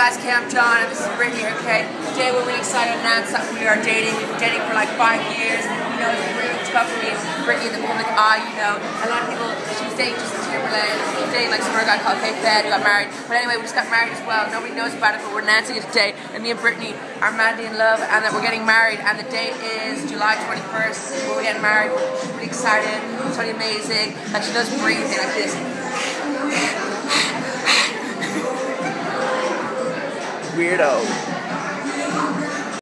guys, Camp John, and this is Britney, okay? Today we're really excited to announce that we are dating. We've been dating for like five years. You know, it's really tough for me, Britney in the public eye, you know. A lot of people, she was dating Justin Timberlake, she dating like some other guy called K-Fed who got married. But anyway, we just got married as well. Nobody knows about it, but we're announcing it today. And me and Britney are madly in love and that we're getting married. And the date is July 21st, we're getting married. We're really excited. It's really amazing. Like she does breathing like this. weirdo.